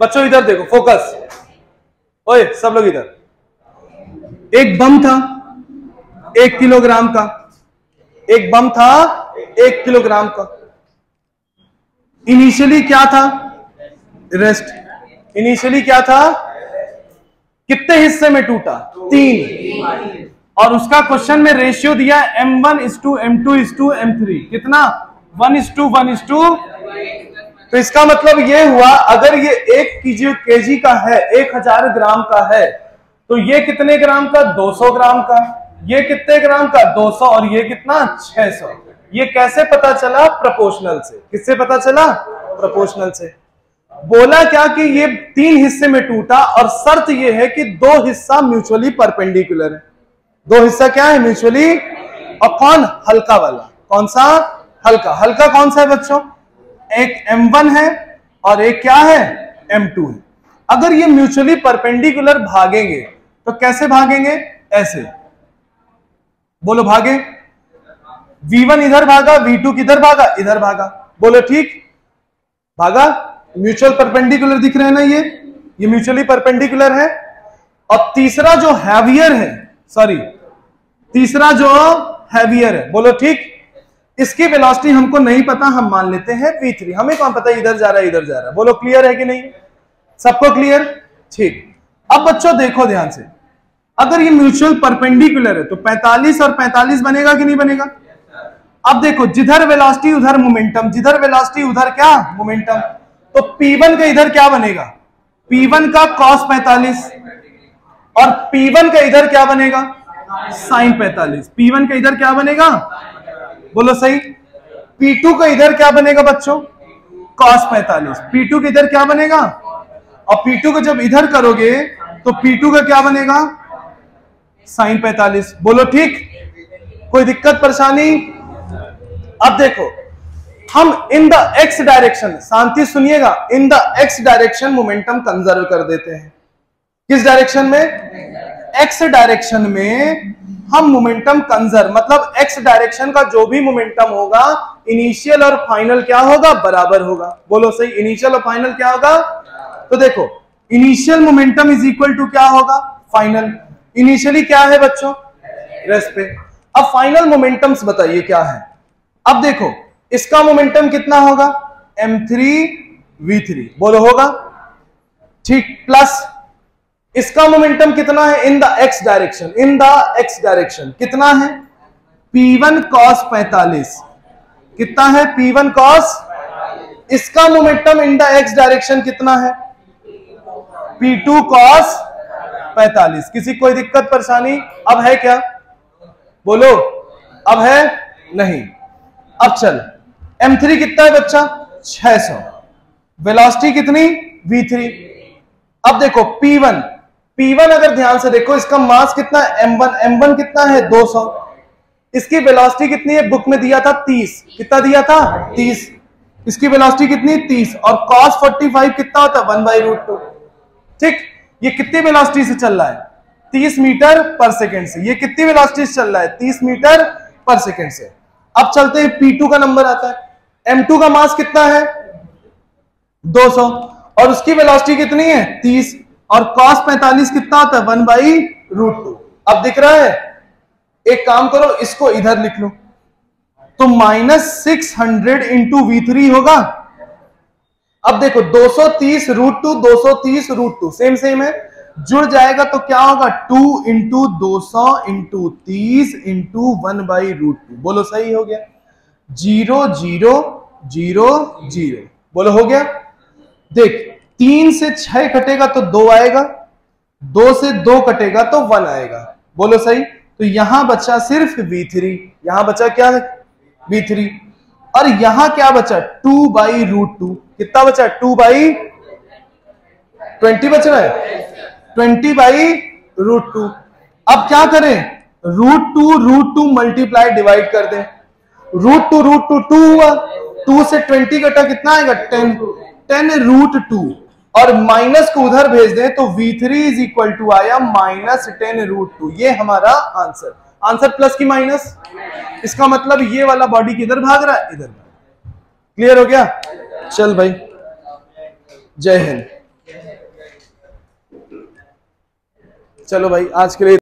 बच्चों, इधर देखो फोकस ओए, सब लोग इधर। एक बम था, एक किलोग्राम का। एक बम था, एक किलोग्राम का। इनिशियली क्या था? रेस्ट इनिशियली क्या था? कितने हिस्से में टूटा? तीन। और उसका क्वेश्चन में रेशियो दिया M one is two M two is two M three कितना? One is two one is two तो इसका मतलब ये हुआ, अगर ये एक केजी का है, एक हज़ार ग्राम का है तो ये कितने ग्राम का? 200 ग्राम का। ये कितने ग्राम का? 200 और ये कितना? 600 ये कैसे पता चला? प्रपोर्शनल से। किससे पता चला? प्रपोर्शनल से। बोला क्या कि ये तीन हिस्से में टूटा और शर्त ये है कि दो हिस्सा म्यूचुअली परपेंडिकुलर है। दो हिस्सा क्या है? म्यूचुअली और कौन हल्का वाला। कौन सा? हल्का। हल्का कौन सा है बच्चों? एक M1 है और एक क्या है? M2 है। अगर ये म्यूचुअली परपेंडिकुलर भागेंगे तो कैसे भागेंगे? ऐसे। बोलो भागे। V1 इधर भागा V2 किधर भागा? इधर भागा। बोलो ठीक। भागा। म्यूचुअल परपेंडिकुलर दिख रहे हैं ना ये? ये म्यूचुअली परपेंडिकुलर है। और तीसरा जो हैवियर है सॉरी तीसरा जो हैवियर है, बोलो ठीक। इसकी वेलोसिटी हमको नहीं पता, हम मान लेते हैं v3 हमें कौन पता इधर जा रहा है, इधर जा रहा है? बोलो क्लियर है कि नहीं? सबको क्लियर ठीक। अब बच्चों, देखो ध्यान से। अगर ये म्यूचुअल परपेंडिकुलर है तो 45 और 45 बनेगा कि नहीं बनेगा? अब देखो, जिधर वेलोसिटी उधर मोमेंटम जिधर वेलोसिटी उधर क्या? मोमेंटम तो P1 का इधर क्या बनेगा? P1 का cos 45 और P1 का इधर क्या बनेगा? sin 45 P1 का इधर क्या बनेगा? बोलो सही। P2 का इधर क्या बनेगा बच्चों? Cos 45 P2 का इधर क्या बनेगा? और P2 को जब इधर करोगे तो P2 का क्या बनेगा? साइन 45 बोलो ठीक? कोई दिक्कत, परेशानी? अब देखो, हम इन द एक्स डायरेक्शन शांति सुनिएगा in the X direction momentum conserve कर देते हैं। किस डायरेक्शन में? एक्स डायरेक्शन में हम मोमेंटम कंजर्व मतलब एक्स डायरेक्शन का जो भी मोमेंटम होगा इनिशियल और फाइनल क्या होगा? बराबर होगा। बोलो सही इनिशियल और फाइनल क्या होगा? तो देखो initial momentum is equal to क्या होगा? फाइनल इनिशियली क्या है बच्चों? रेस्ट पे। अब फाइनल मोमेंटम्स बताइए क्या है। अब देखो, इसका मोमेंटम कितना होगा? M3 v3 बोलो होगा? ठीक प्लस इसका मोमेंटम कितना है? In the X direction in the X direction कितना है? P1 कॉस 45 कितना है? P1 कॉस इसका momentum in the X direction कितना है? P2 कॉस 45 किसी कोई दिक्कत, परेशानी? अब है क्या? बोलो। अब है? नहीं। अब चल। M3 कितना है बच्चा? 600 वेलोसिटी कितनी? V3 अब देखो P1 P1 अगर ध्यान से देखो, इसका मास कितना है? M1 M1 कितना है? 200 इसकी वेलोसिटी कितनी है? बुक में दिया था 30 कितना दिया था? 30 इसकी वेलोसिटी कितनी? 30 और cos 45 कितना होता? है 1 बाई रूट टू ठीक? ये कितनी वेलोसिटी से चल रहा है? 30 मीटर पर सेकेंड से। ये कितनी वेलोसिटी से चल रहा है? 30 मीटर पर सेकेंड से। अब चलते हैं P2 का नंबर आता है। M2 का मास कितना है? 200 और उसकी वेलोसिटी कितनी है? 30 और cos 45 कितना होता है? वन बाई रूट टू अब दिख रहा है? एक काम करो, इसको इधर लिख लो। तो minus six hundred into V three होगा। अब देखो 230 रूट टू दो रूट टू सेम सेम है। जुड़ जाएगा तो क्या होगा? टू इंटू दो सौ इंटू तीस into one by root two बोलो, सही हो गया। Zero zero zero zero. बोलो, हो गया? देख तीन से छह कटेगा तो दो आएगा, दो से दो कटेगा तो वन आएगा। बोलो सही? तो यहाँ बचा सिर्फ़ बी थ्री यहाँ बचा क्या है? बी थ्री और यहाँ क्या बचा? टू बाई रूट टू कितना बचा? टू बाई ट्वेंटी बच रहा है? ट्वेंटी बाई रूट टू अब क्या करें? Root two root two multiply divide कर दें। Root two root two two हुआ। टू से ट्वेंटी कटा कितना आएगा? टेन टेन रूट टू और माइनस को उधर भेज दें तो v3 इज़ इक्वल टू आया माइनस टेन रूट टू ये हमारा आंसर आंसर प्लस की माइनस इसका मतलब ये वाला बॉडी किधर भाग रहा है? इधर। क्लियर हो गया? चल भाई। जय हिंद। चलो भाई, आज के लिए